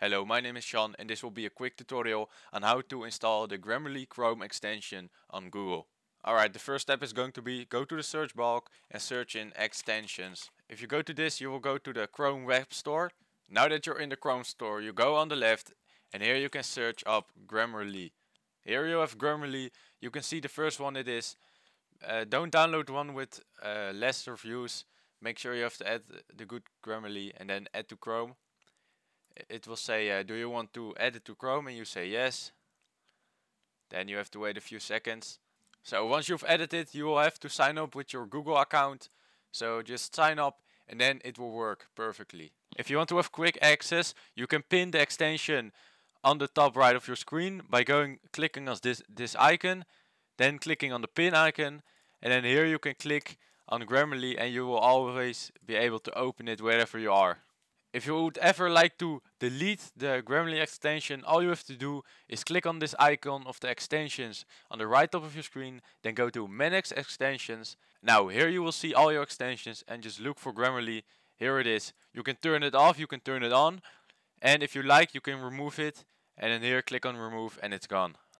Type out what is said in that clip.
Hello, my name is Sean and this will be a quick tutorial on how to install the Grammarly Chrome extension on Google. Alright, the first step is going to be go to the search bar and search in extensions. If you go to this, you will go to the Chrome Web Store. Now that you're in the Chrome Store, you go on the left and here you can search up Grammarly. Here you have Grammarly, you can see the first one it is. Uh, don't download one with uh, less reviews, make sure you have to add the good Grammarly and then add to Chrome it will say uh, do you want to add it to Chrome? And you say yes. Then you have to wait a few seconds. So once you've added it you will have to sign up with your Google account. So just sign up and then it will work perfectly. If you want to have quick access you can pin the extension on the top right of your screen by going clicking on this this icon then clicking on the pin icon and then here you can click on Grammarly and you will always be able to open it wherever you are if you would ever like to delete the Grammarly extension, all you have to do is click on this icon of the extensions on the right top of your screen, then go to Manage Extensions. Now here you will see all your extensions and just look for Grammarly. Here it is. You can turn it off, you can turn it on, and if you like you can remove it, and then here click on remove and it's gone.